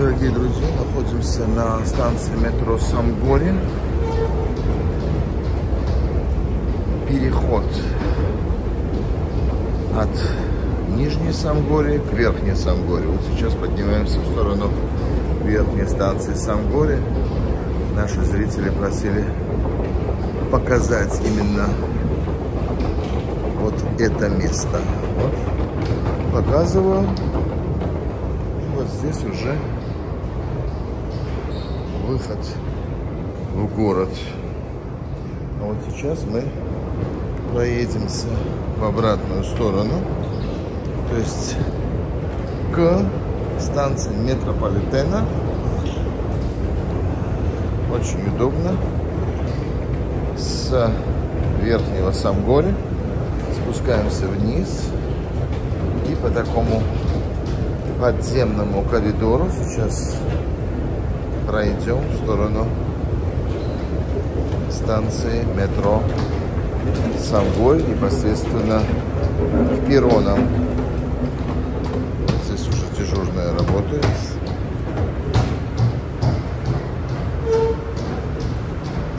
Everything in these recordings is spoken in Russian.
Дорогие друзья, находимся на станции метро Самгори. Переход от Нижней Самгори к Верхней Самгори. Вот сейчас поднимаемся в сторону Верхней станции Самгори. Наши зрители просили показать именно вот это место. Вот. Показываю. Вот здесь уже выход в город. А вот сейчас мы проедемся в обратную сторону. То есть к станции метрополитена. Очень удобно. С верхнего Самгори спускаемся вниз и по такому подземному коридору сейчас пройдем в сторону станции метро Самгой, непосредственно к перронам. Здесь уже дежурная работает.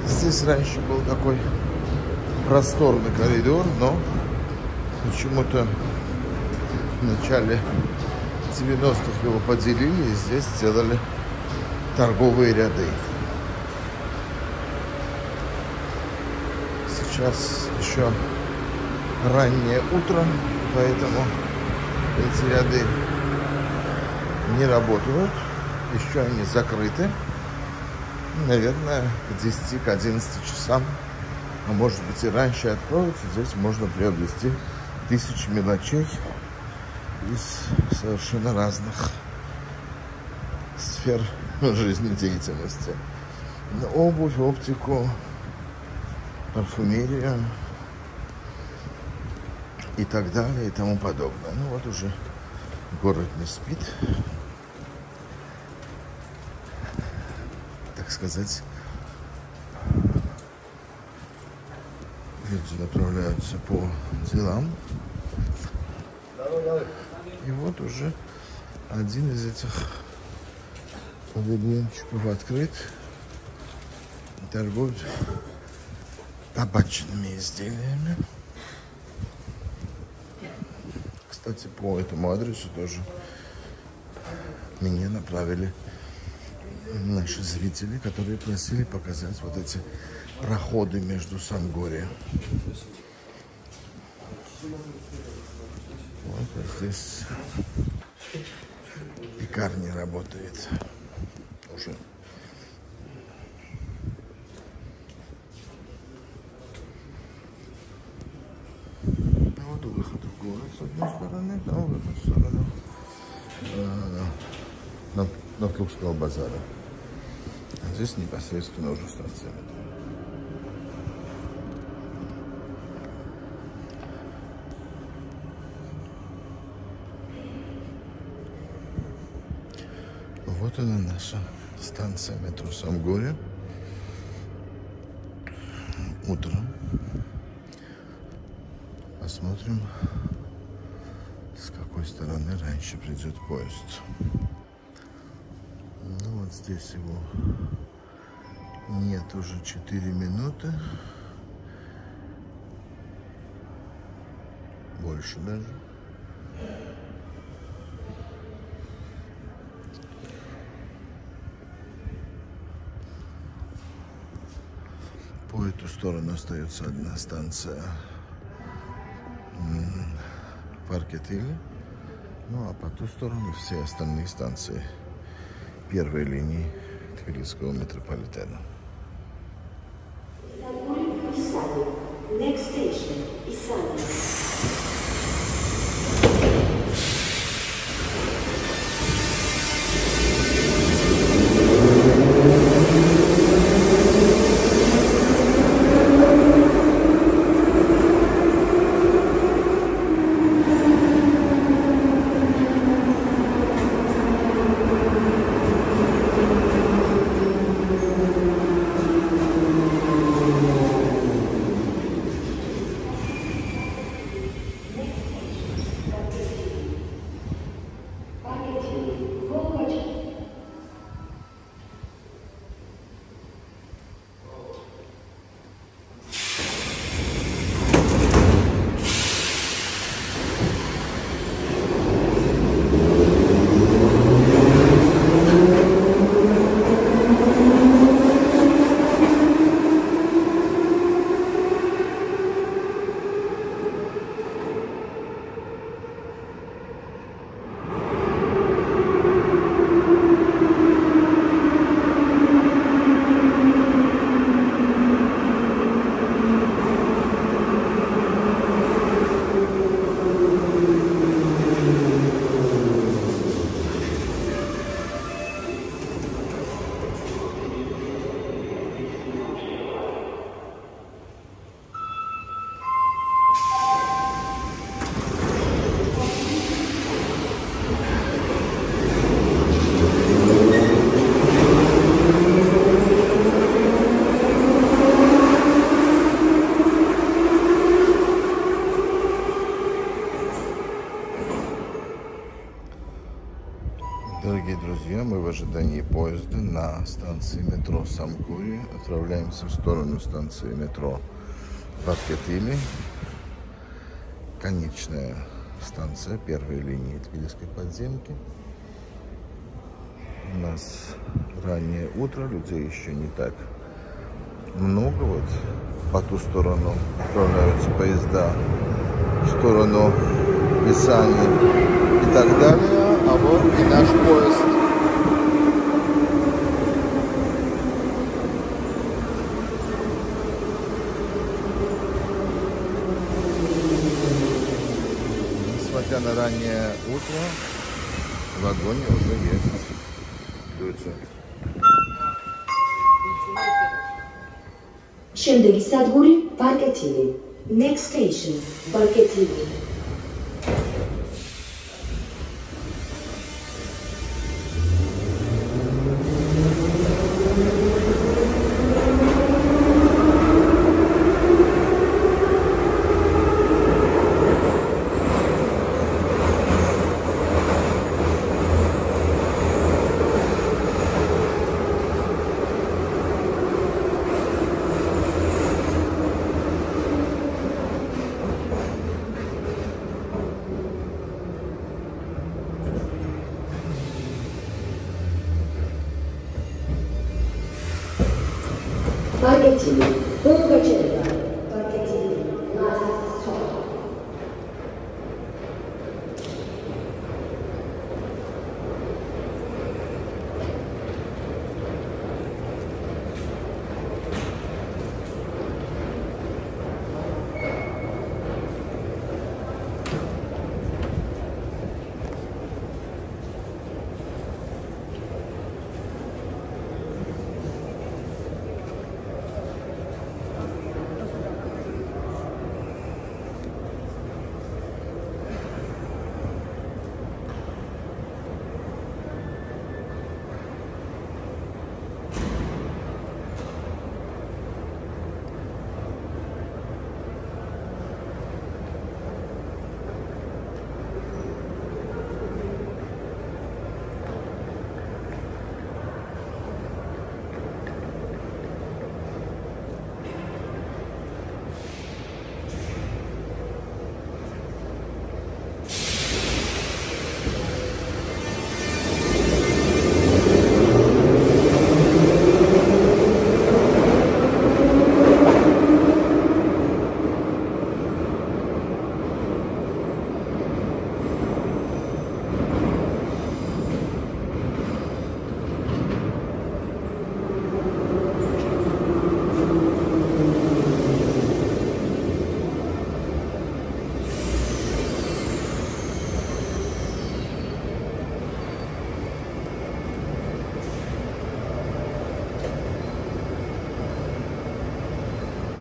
Здесь раньше был такой просторный коридор, но почему-то в начале 90-х его поделили и здесь сделали торговые ряды. Сейчас еще раннее утро, поэтому эти ряды не работают, еще они закрыты. Наверное, к 10, к 11 часам, а может быть и раньше откроются. Здесь можно приобрести тысячи мелочей из совершенно разных сфер жизнедеятельности. Обувь, оптику, парфюмерия и так далее и тому подобное. Ну вот уже город не спит. Так сказать, люди направляются по делам. И вот уже один из этих павильончиков открыт. Торгуют табачными изделиями. Кстати, по этому адресу тоже меня направили наши зрители, которые просили показать вот эти проходы между Самгори. Вот а здесь пекарня работает уже. Вот выход в город с одной стороны, там выход в сторону э, на, на Клубского базара. А здесь непосредственно уже станция метро. Вот она наша станция метро Самгорье. Утром. Посмотрим, с какой стороны раньше придет поезд. Ну вот здесь его нет уже 4 минуты. Больше даже. Сторону остается одна станция Паркетиль. Ну а по ту сторону все остальные станции первой линии Тбилисского метрополитена. Next station, Isani. Станции метро Самкури. Отправляемся в сторону станции метро Ваткетили. Конечная станция первой линии Тбилисской подземки. У нас раннее утро, людей еще не так много. Вот по ту сторону отправляются поезда в сторону Писания и так далее а вот и наш поезд. Несмотря на раннее утро, в вагоне уже есть. Barkatini. Next station, Ai, gatilho. Um gatilho.